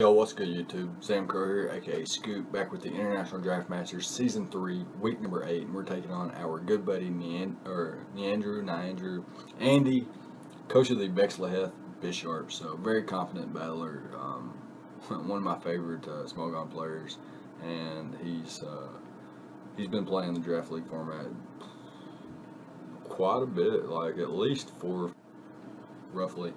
Yo, what's good YouTube? ZAMCRO here, aka Scoot, back with the International Draft Masters Season 3, week number 8, and we're taking on our good buddy Neand or Neandrew, Neandrew, Andy, coach of the Bexleyheath Bisharp, so very confident battler, um, one of my favorite uh, Smogon players, and he's uh, he's been playing the draft league format quite a bit, like at least four, roughly.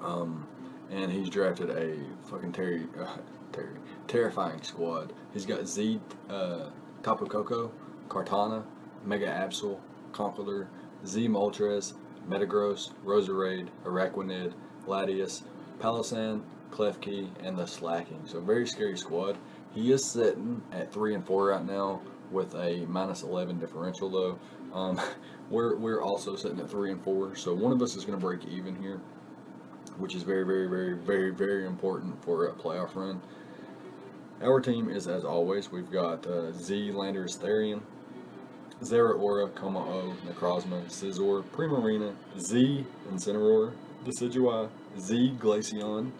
Um, and he's drafted a fucking Terry, uh, Terry terrifying squad. He's got Z, uh, Tapu Koko, Kartana, Mega Absol, Conkeldurr, Z Moltres, Metagross, Roserade, Araquanid, Latias, Palossand, Klefki, and the Slaking. So very scary squad. He is sitting at three and four right now with a minus 11 differential though. Um, we're we're also sitting at three and four, so one of us is going to break even here which is very, very, very, very, very important for a playoff run. Our team is, as always, we've got uh, Z, Landorus, Therian, Zeraora, Kommo-o, Necrozma, Scizor, Primarina, Z, Incineroar, Decidueye, Z, Glaceon,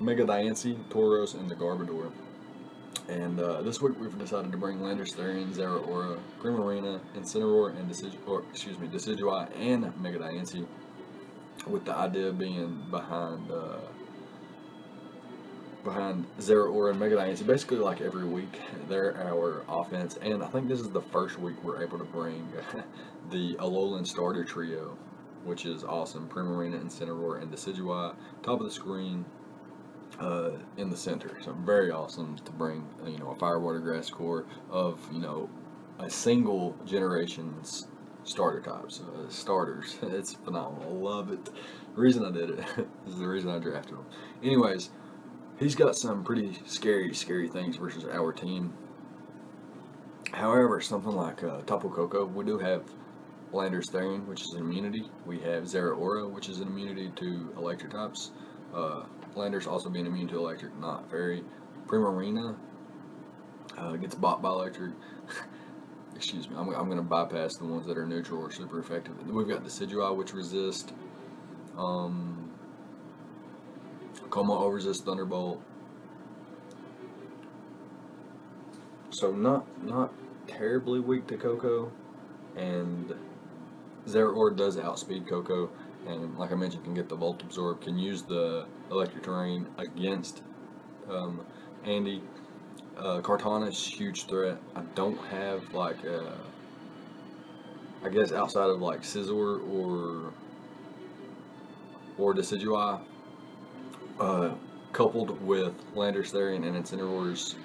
Mega Diancie, Tauros, and the Garbodor. And uh, this week we've decided to bring Landorus, Therian, Zeraora, Primarina, Incineroar, and Decidueye, or, excuse me, Decidueye and Mega Diancie with the idea being behind uh, behind Zeraora and Mega Diancie. Basically, like every week, they're our offense, and I think this is the first week we're able to bring the Alolan starter trio, which is awesome. Primarina, Incineroar, and Decidueye. Top of the screen, uh, in the center. So very awesome to bring, you know, a Firewater Grass core of, you know, a single generation's starter types, uh, starters. It's phenomenal. I love it. The reason I did it is the reason I drafted him. Anyways, he's got some pretty scary, scary things versus our team. However, something like uh, Tapu Koko, we do have Landorus Therian, which is an immunity. We have Zeraora, which is an immunity to electric types. Uh, Landorus also being immune to electric, not very. Primarina uh, gets bought by electric. excuse me, I'm, I'm going to bypass the ones that are neutral or super effective. We've got Decidueye, which resist. Um, Kommo-o resist Thunderbolt. So not not terribly weak to Koko, and Zeraora does outspeed Koko, and like I mentioned, can get the Volt Absorb, can use the Electric Terrain against um, Andy uh, Kartana's huge threat. I don't have like uh, I guess outside of like Scizor or or Decidueye, uh, coupled with Landorus Therian and Incineroar's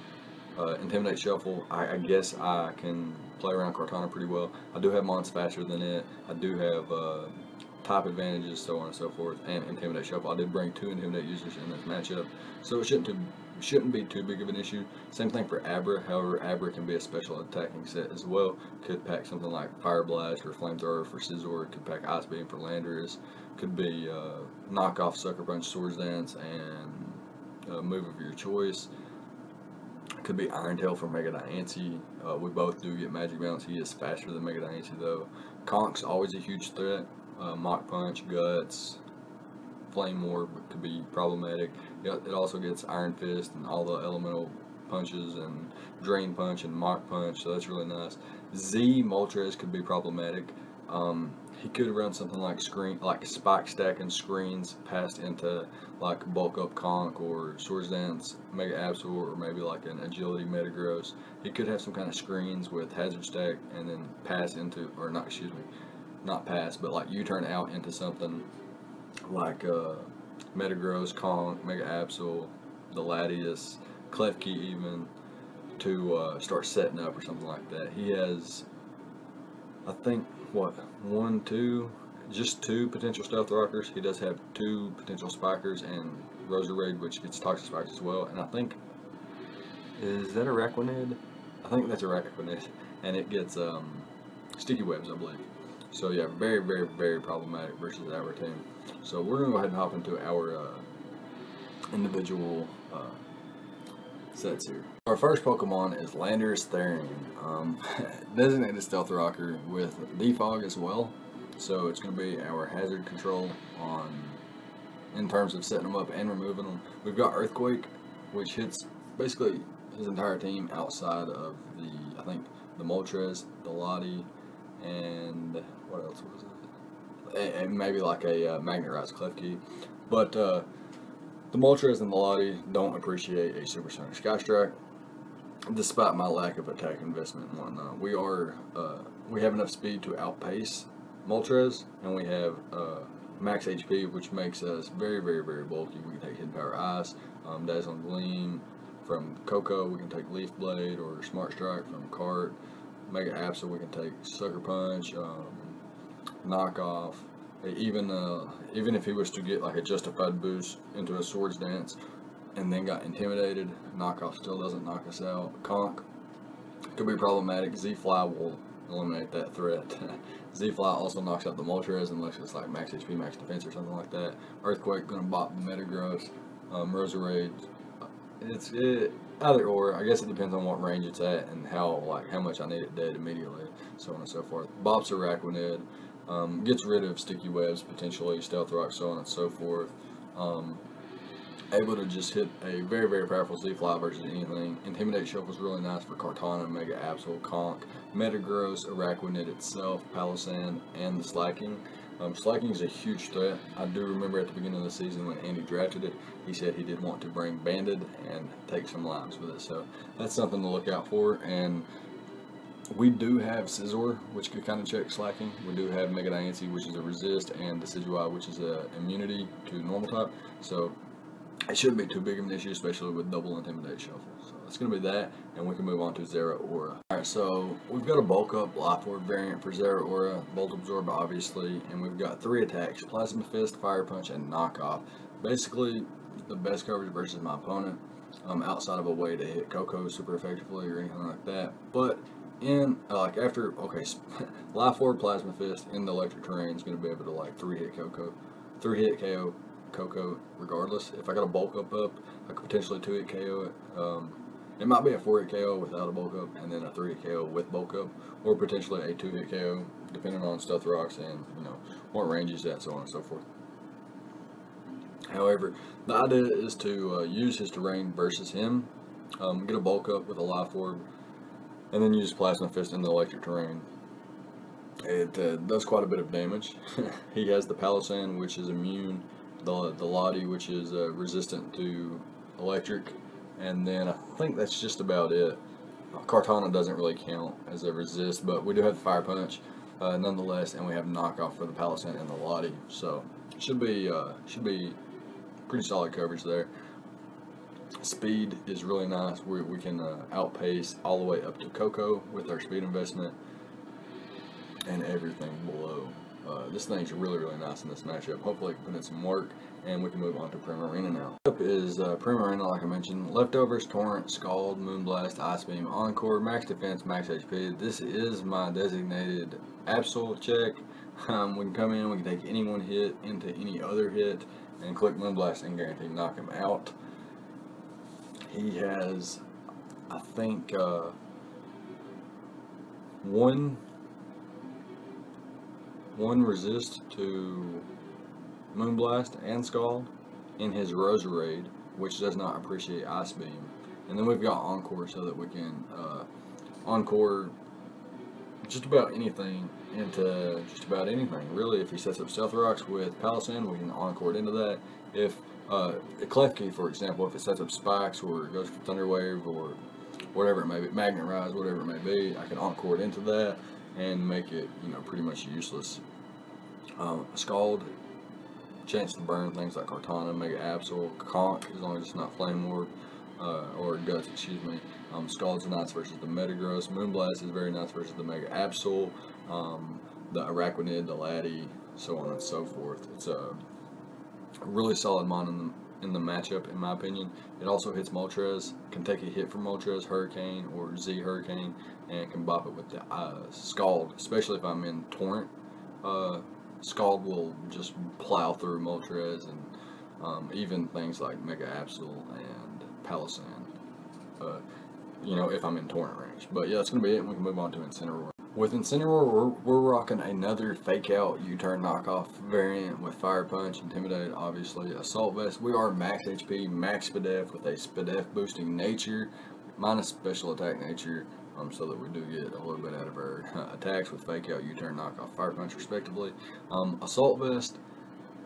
uh, Intimidate Shuffle, I, I, guess I can play around Kartana pretty well. I do have Mons faster than it. I do have uh, type advantages, so on and so forth, and Intimidate Shuffle. I did bring two Intimidate users in this matchup, so it shouldn't shouldn't be too big of an issue. Same thing for Abra, however, Abra can be a special attacking set as well. Could pack something like Fire Blast or Flamethrower for Scizor, could pack Ice Beam for Landorus, could be uh, Knockoff Sucker Punch Swords Dance and uh, move of your choice. Could be Iron Tail for Mega Diancie. Uh, we both do get Magic Bounce. He is faster than Mega Diancie though. Conk's always a huge threat uh, Mach Punch, Guts, Flame Orb could be problematic. It also gets Iron Fist and all the elemental punches and Drain Punch and Mach Punch, so that's really nice. Z Moltres could be problematic. Um, he could run something like screen, like spike stacking screens passed into like bulk up conk or swords dance mega absol or maybe like an agility metagross. He could have some kind of screens with hazard stack and then pass into or not excuse me, not pass, but like U-turn out into something like uh, Metagross, Conk, Mega Absol, the Latias, Klefki even, to uh, start setting up or something like that. He has, I think, what, one, two, just two potential Stealth Rockers. He does have two potential Spikers and Roserade, which gets Toxic Spikes as well. And I think, is that a Araquanid? I think that's a Araquanid. And it gets um, Sticky Webs, I believe. So yeah, very, very, very problematic versus our team. So we're to go ahead and hop into our uh, individual uh, sets here. Our first Pokemon is Landorus Therian, um, designated Stealth Rocker with Defog as well. So it's to be our hazard control on in terms of setting them up and removing them. We've got Earthquake, which hits basically his entire team outside of the, I think, the Moltres, the Lottie, and what else was it? And, maybe like a uh, Magnetized Klefki. But uh, the Moltres and the Lottie don't appreciate a Supersonic Sky Strike, despite my lack of attack investment and whatnot. We are, uh, we have enough speed to outpace Moltres, and we have uh, max HP, which makes us very, very, very bulky. We can take Hidden Power Ice, um, Dazzling Gleam from Koko, we can take Leaf Blade or Smart Strike from Cart, Mega so we can take Sucker Punch, um, Knockoff, even uh, even if he was to get like a justified boost into a Swords Dance and then got intimidated, Knockoff still doesn't knock us out. Conk could be problematic. Z-Fly will eliminate that threat. Z-Fly also knocks out the Moltres unless it's like max HP, max defense or something like that. Earthquake gonna bop the Metagross. Um, Roserade, it's it, either or. I guess it depends on what range it's at and how like how much I need it dead immediately, so on and so forth. Bops Araquanid, um, gets rid of sticky webs potentially, stealth rock, so on and so forth. Um, able to just hit a very, very powerful Z-Fly versus anything. Intimidate Shuffle is really nice for Kartana, Mega Absol, Conk, Metagross, Araquanid itself, Palossand, and the Slaking. Um, Slaking is a huge threat. I do remember at the beginning of the season when Andy drafted it, he said he did want to bring Banded and take some lives with it. So that's something to look out for. And we do have Scizor, which could kind of check slacking. We do have Mega Diancie, which is a resist, and Decidueye, which is a immunity to normal type. So it shouldn't be too big of an issue, especially with double intimidate shuffle. So it's going to be that, and we can move on to Zeraora. Alright, so we've got a bulk up Life Orb variant for Zeraora, Volt Absorb obviously, and we've got three attacks, Plasma Fist, Fire Punch, and Knockoff. Basically, the best coverage versus my opponent, um, outside of a way to hit Koko super effectively or anything like that. But in, uh, like after, okay, Life Orb, Plasma Fist in the electric terrain is going to be able to like three hit Koko, three hit KO Koko regardless. If I got a bulk up up, I could potentially two hit KO it. Um, it might be a four hit KO without a bulk up, and then a three hit KO with bulk up, or potentially a two hit KO, depending on stealth rocks and you know what range he's at, so on and so forth. However, the idea is to uh, use his terrain versus him, um, get a bulk up with a life orb, and then use plasma fist in the electric terrain. It uh, does quite a bit of damage. he has the Palossand, which is immune the, the Lottie, which is uh, resistant to electric, and then I think that's just about it. Kartana doesn't really count as a resist, but we do have the Fire Punch uh, nonetheless, and we have knockoff for the Palossand and the Lottie, so should be uh, should be pretty solid coverage there. Speed is really nice. We, we can uh, outpace all the way up to Koko with our speed investment and everything below. Uh, this thing's really, really nice in this matchup. Hopefully, it can put in some work, and we can move on to Primarina now. Up is uh, Primarina, like I mentioned. Leftovers, Torrent, Scald, Moonblast, Ice Beam, Encore, Max Defense, Max HP. This is my designated Absol check. Um, we can come in, we can take any one hit into any other hit, and click Moonblast and guarantee knock him out. He has, I think, uh, one one resist to Moonblast and Scald in his Roserade, which does not appreciate Ice Beam. And then we've got Encore so that we can uh, Encore just about anything into just about anything. Really, if he sets up Stealth Rocks with Palossand, we can Encore into that. If uh, Klefki, for example, if it sets up Spikes or it goes for Thunder Wave or whatever it may be, Magnet Rise, whatever it may be, I can Encore into that and make it, you know, pretty much useless. Um, Scald, chance to burn things like Kartana, Mega Absol, Conk, as long as it's not Flame Orb, uh, or Guts, excuse me. Um, Scald's nice versus the Metagross. Moonblast is very nice versus the Mega Absol, um, the Araquanid, the Laddie, so on and so forth. It's a really solid mon in the, in the matchup, in my opinion. It also hits Moltres, can take a hit from Moltres, Hurricane, or Z Hurricane, and can bop it with the uh, Scald, especially if I'm in Torrent. Uh, Scald will just plow through Moltres and um, even things like Mega Absol and Palossand. Uh, you know, if I'm in Torrent range. But yeah, that's going to be it. We can move on to Incineroar. With Incineroar, we're, we're rocking another fake out U-turn knockoff variant with Fire Punch, Intimidate, obviously, Assault Vest. We are max HP, max SPDF with a SPDF boosting nature, minus special attack nature, so that we do get a little bit out of our uh, attacks with Fake Out, U-turn, Knockoff, Fire Punch, respectively. Um, Assault Vest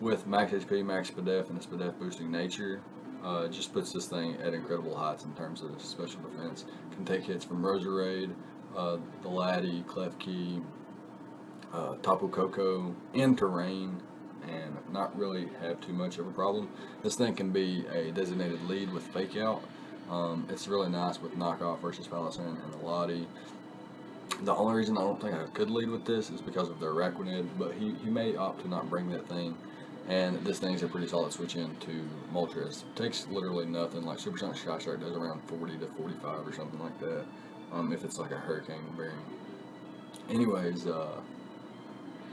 with max HP, max SPDF, and a SPDF boosting nature. Uh, just puts this thing at incredible heights in terms of special defense. Can take hits from Roserade, uh, the Laddie, Klefki, uh, Tapu Koko, in terrain, and not really have too much of a problem. This thing can be a designated lead with Fake Out. Um, it's really nice with Knockoff versus Palossand and the Lottie. The only reason I don't think I could lead with this is because of the Araquanid, but he, he may opt to not bring that thing. And this thing's a pretty solid switch in to Moltres. Takes literally nothing, like Supersonic Sky Strike does around 40 to 45 or something like that um, if it's like a hurricane bearing. Anyways, uh,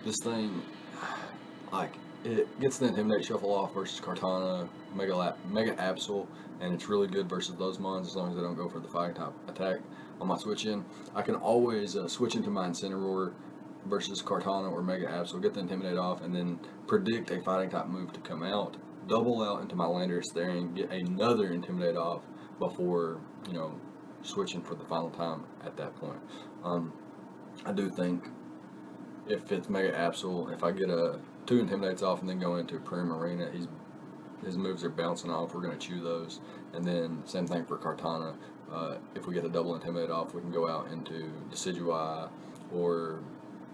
this thing, like, it gets the Intimidate Shuffle off versus Kartana, Mega, Lap, Mega Absol, and it's really good versus those mons as long as they don't go for the fighting type attack on my switch in. I can always uh, switch into my Incineroar versus Kartana or Mega Absol, get the Intimidate off, and then predict a fighting type move to come out, double out into my Landorus Therian, get another Intimidate off before, you know, switching for the final time at that point. Um, I do think if it's Mega Absol, if I get a two intimidates off and then go into Primarina, he's his moves are bouncing off. We're going to chew those, and then same thing for Kartana. Uh, if we get a double intimidate off, we can go out into Decidueye, or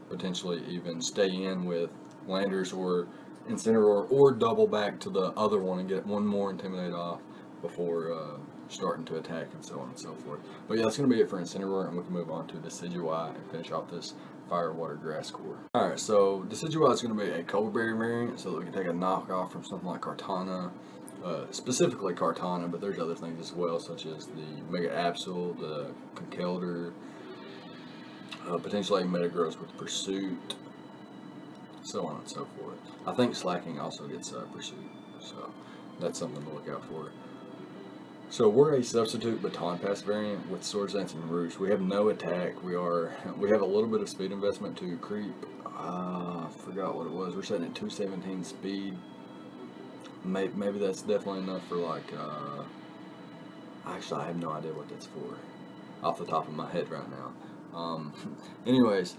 potentially even stay in with Landers or Incineroar, or double back to the other one and get one more intimidate off before. Uh, starting to attack and so on and so forth. But yeah, that's going to be it for Incineroar, and we can move on to Decidueye and finish off this Fire, Water, Grass core. Alright, so Decidueye is going to be a Berry variant, so that we can take a knockoff from something like Kartana, uh, specifically Kartana, but there's other things as well, such as the Mega Absol, the Conkeldurr, uh, potentially Metagross with Pursuit, so on and so forth. I think Slaking also gets uh, Pursuit, so that's something to look out for. So we're a substitute baton pass variant with Swords Dance and Roost. We have no attack. We are we have a little bit of speed investment to creep. Uh, I forgot what it was. We're setting at 217 speed. Maybe, maybe that's definitely enough for like. Uh, actually, I have no idea what that's for, off the top of my head right now. Um, anyways,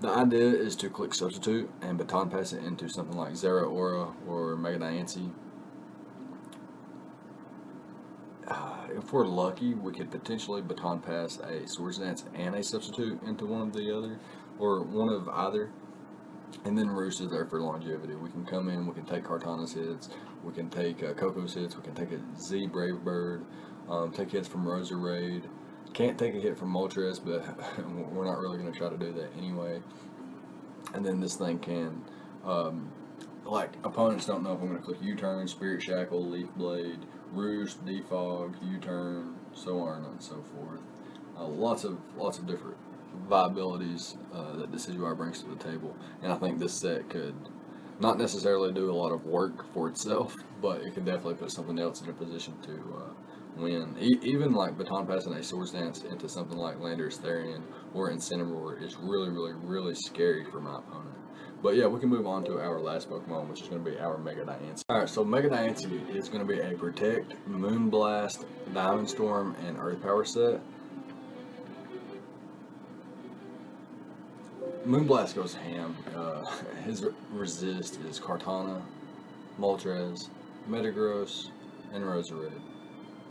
the idea is to click substitute and baton pass it into something like Zeraora or Mega Diancie if we're lucky, we could potentially baton pass a Swords Dance and a substitute into one of the other, or one of either. And then Roost is there for longevity. We can come in, we can take Kartana's hits, we can take uh, Koko's hits, we can take a Z Brave Bird, um, take hits from Roserade. Can't take a hit from Moltres, but we're not really going to try to do that anyway. And then this thing can, um, like, opponents don't know if I'm going to click U-turn, Spirit Shackle, Leaf Blade, roost, defog, U-turn, so on and so forth. Uh, lots of lots of different viabilities uh, that Decidueye brings to the table, and I think this set could not necessarily do a lot of work for itself, but it could definitely put something else in a position to uh, win. E even like baton passing a swords dance into something like Landorus Therian or Incineroar is really, really, really scary for my opponent. But yeah, we can move on to our last Pokemon, which is going to be our Mega Diancie. Alright, so Mega Diancie is going to be a Protect, Moonblast, Diamond Storm, and Earth Power set. Moonblast goes ham. Uh, his resist is Kartana, Moltres, Metagross, and Roserade,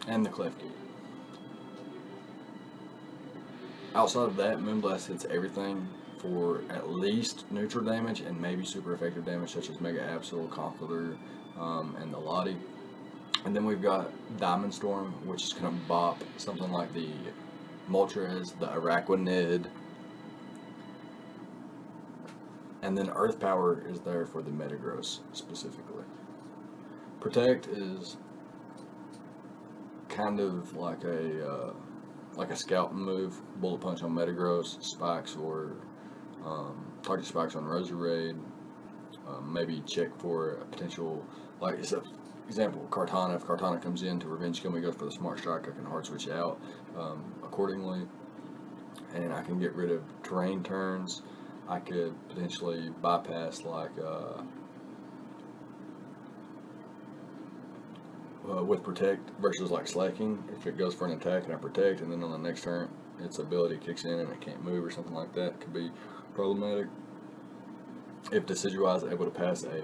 and the Klefki. Outside of that, Moonblast hits everything for at least neutral damage and maybe super effective damage such as Mega Absol, Conkeldurr, um, and the Lottie. And then we've got Diamond Storm, which is going to bop something like the Moltres, the Araquanid, and then Earth Power is there for the Metagross specifically. Protect is kind of like a uh, like a scout move, bullet punch on Metagross, spikes or um, target spikes on Roserade, um, maybe check for a potential, like, it's a example, Kartana, if Kartana comes in to Revenge Kill Me, goes for the Smart Strike, I can hard switch out um, accordingly. and I can get rid of terrain turns. I could potentially bypass like uh, uh, with protect versus like slacking. If it goes for an attack and I protect, and then on the next turn its ability kicks in and it can't move or something like that, could be problematic. If Decidueye is able to pass a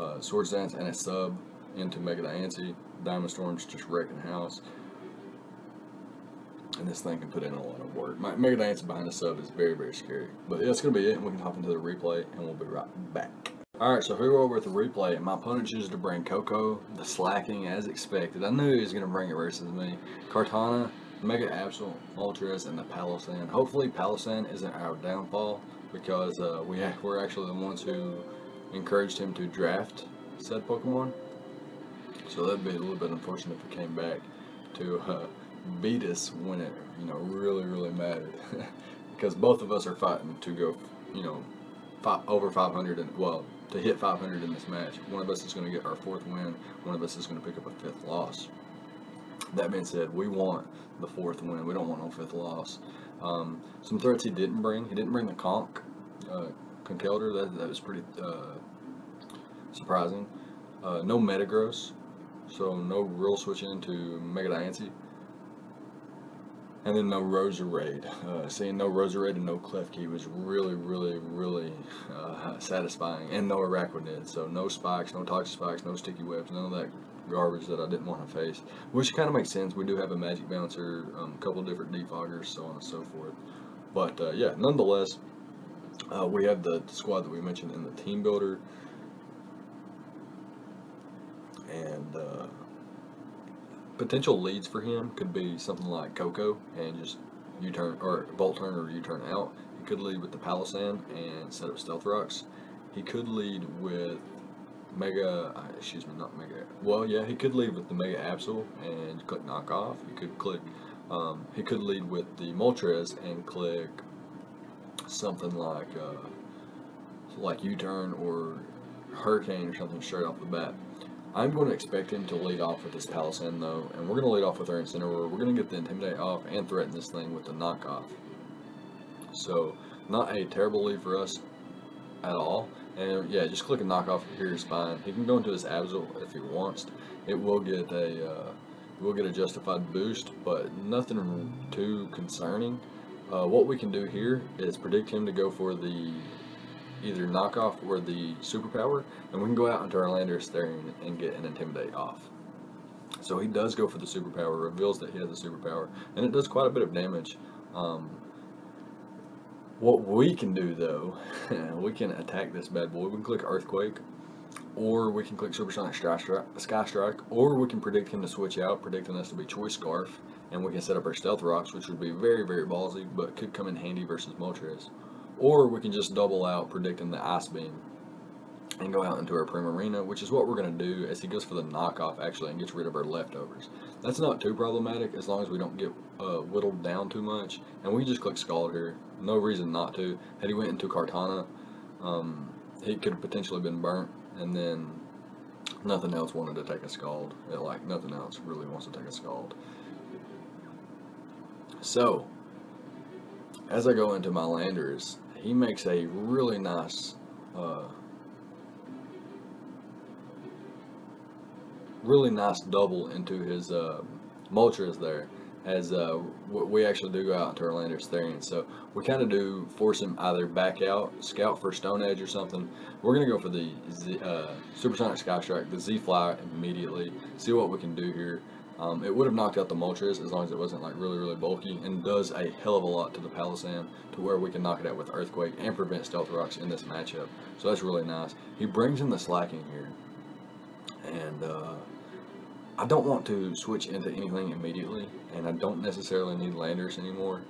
uh, Swords Dance and a sub into Mega Diancie, Diamond Storm's just wrecking house. And this thing can put in a lot of work. My Mega Diancie behind the sub is very, very scary. But yeah, that's going to be it, and we can hop into the replay, and we'll be right back. Alright, so here we are with the replay, and my opponent chooses to bring Koko, the slacking as expected. I knew he was going to bring it versus me. Kartana, Mega Absol, Moltres, and the Palossand. Hopefully Palossand isn't our downfall, because uh, we, we're actually the ones who encouraged him to draft said Pokemon. So that'd be a little bit unfortunate if it came back to uh, beat us when it, you know, really, really mattered. because both of us are fighting to go, you know, over 500 and, well, to hit 500 in this match. One of us is going to get our fourth win. One of us is going to pick up a fifth loss. That being said, we want the fourth win. We don't want no fifth loss. Um, some threats he didn't bring. He didn't bring the Conk, uh, Conkeldurr. That, that was pretty uh, surprising. Uh, no Metagross, so no real switching into Mega Diancie. And then no Roserade. Uh, seeing no Roserade and no Klefki was really, really, really uh, satisfying. And no Araquanid. So no spikes, no toxic spikes, no sticky webs, none of that garbage that I didn't want to face. Which kind of makes sense. We do have a Magic Bouncer, a um, couple different defoggers, so on and so forth. But uh, yeah, nonetheless, uh, we have the squad that we mentioned in the team builder. And uh, potential leads for him could be something like Koko and just U-turn or Volt Turn or U-turn out. He could lead with the Palossand and set up Stealth Rocks. He could lead with Mega, uh, excuse me, not Mega. Well, yeah, he could lead with the Mega Absol and click Knock Off. He could click. Um, he could lead with the Moltres and click something like uh, like U-turn or Hurricane or something straight off the bat. I'm going to expect him to lead off with this Palossand though, and we're going to lead off with our Incineroar. We're going to get the Intimidate off and threaten this thing with the knockoff. So, not a terrible lead for us at all. And yeah, just click a knockoff here is fine. He can go into his Absol if he wants. It will get a uh, will get a justified boost, but nothing too concerning. Uh, what we can do here is predict him to go for the either knockoff or the superpower, and we can go out into our Landorus there and, and get an Intimidate off. So he does go for the superpower, reveals that he has a superpower, and it does quite a bit of damage. Um, what we can do though, we can attack this bad boy. We can click Earthquake, or we can click Supersonic Sky Strike, or we can predict him to switch out, predicting us to be Choice Scarf, and we can set up our Stealth Rocks, which would be very, very ballsy, but could come in handy versus Moltres. Or we can just double out predicting the Ice Beam and go out into our Primarina, which is what we're going to do as he goes for the knockoff actually and gets rid of our leftovers. That's not too problematic as long as we don't get uh, whittled down too much. And we just click Scald here. No reason not to. Had he went into Kartana, um, he could have potentially been burnt and then nothing else wanted to take a Scald. It, like nothing else really wants to take a Scald. So, as I go into my landers, he makes a really nice uh, really nice double into his uh, Moltres there as uh, we actually do go out into our Therian. So we kind of do force him either back out, scout for Stone Edge or something. We're going to go for the Z, uh, Supersonic Sky Strike, the Z-Fly immediately, see what we can do here. Um, it would have knocked out the Moltres as long as it wasn't like really, really bulky and does a hell of a lot to the Palossand to where we can knock it out with Earthquake and prevent Stealth Rocks in this matchup. So that's really nice. He brings in the slacking here. And uh, I don't want to switch into anything immediately and I don't necessarily need Landorus anymore.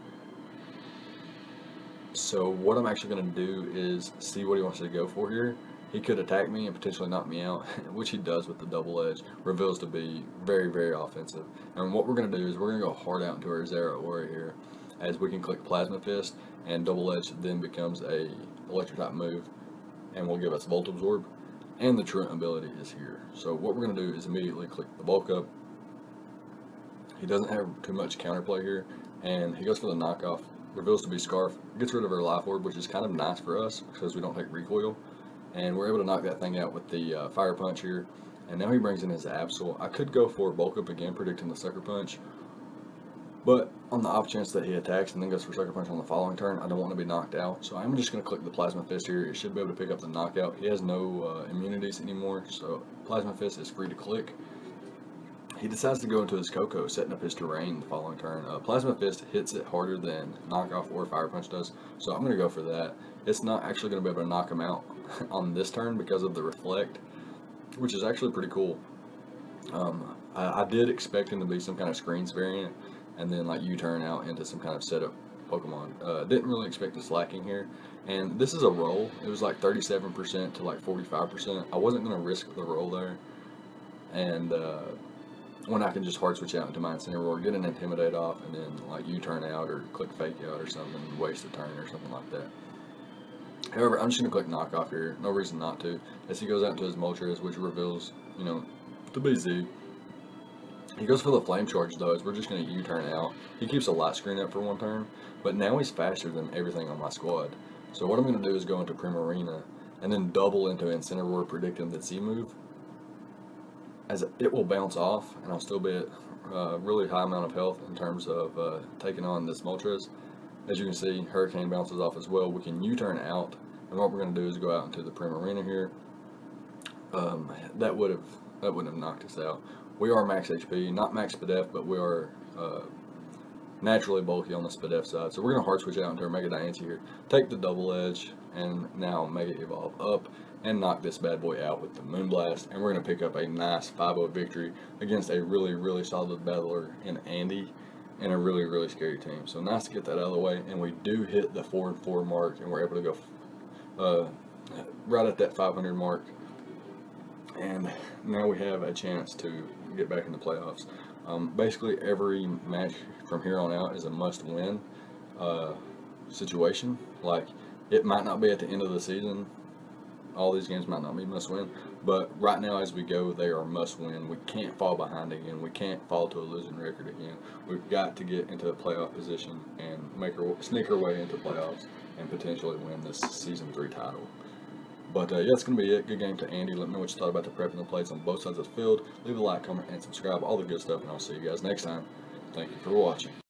So what I'm actually going to do is see what he wants to go for here he could attack me and potentially knock me out, which he does with the double edge, reveals to be very, very offensive. And what we're going to do is we're going to go hard out into our Zeraora here, as we can click Plasma Fist, and double edge then becomes a electric type move, and will give us Volt Absorb, and the Truant ability is here. So what we're going to do is immediately click the bulk up. He doesn't have too much counterplay here, and he goes for the knockoff reveals to be Scarf. Gets rid of her Life Orb, which is kind of nice for us because we don't take recoil. And we're able to knock that thing out with the uh, Fire Punch here. And now he brings in his Absol. I could go for Bulk Up again, predicting the Sucker Punch. But on the off chance that he attacks and then goes for Sucker Punch on the following turn, I don't want to be knocked out. So I'm just going to click the Plasma Fist here. It should be able to pick up the knockout. He has no uh, immunities anymore, so Plasma Fist is free to click. He decides to go into his Koko, setting up his terrain the following turn. Uh, Plasma Fist hits it harder than Knockoff or Fire Punch does, so I'm going to go for that. It's not actually going to be able to knock him out on this turn because of the Reflect, which is actually pretty cool. Um, I, I, did expect him to be some kind of screens variant, and then like U-turn out into some kind of setup Pokemon. Uh, didn't really expect the slacking here, and this is a roll. It was like 37% to like 45%. I wasn't going to risk the roll there, and uh, when I can just hard switch out into my Incineroar, get an Intimidate off, and then like U-turn out or click Fake out or something, waste a turn or something like that. However, I'm just going to click Knock Off here. No reason not to. As he goes out into his Moltres, which reveals, you know, to be Z. He goes for the Flame Charge though, as we're just going to U-turn out. He keeps a light screen up for one turn, but now he's faster than everything on my squad. So what I'm going to do is go into Primarina, and then double into Incineroar, predicting the Z move, as it will bounce off and I'll still be at a uh, really high amount of health in terms of uh, taking on this Moltres. As you can see, Hurricane bounces off as well. We can U-turn out, and what we're going to do is go out into the Primarina here. Um, that would have that wouldn't have knocked us out. We are max HP, not max SPDEF, but we are uh, naturally bulky on the SPDEF side. So we're going to hard switch out into our Mega Diancie here. Take the double edge, and now Mega Evolve up and knock this bad boy out with the Moonblast. And we're going to pick up a nice 5-0 victory against a really, really solid battler in Andy and a really, really scary team. So nice to get that out of the way. And we do hit the 4 and 4 mark, and we're able to go uh, right at that 500 mark. And now we have a chance to get back in the playoffs. Um, basically, every match from here on out is a must-win uh, situation. Like, it might not be at the end of the season all these games might not be must win, but right now as we go, they are must win. We can't fall behind again. We can't fall to a losing record again. We've got to get into a playoff position and make our sneak our way into playoffs and potentially win this season three title. But uh, yeah, that's going to be it. Good game to Andy. Let me know what you thought about the prep and the plays on both sides of the field. Leave a like, comment, and subscribe. All the good stuff, and I'll see you guys next time. Thank you for watching.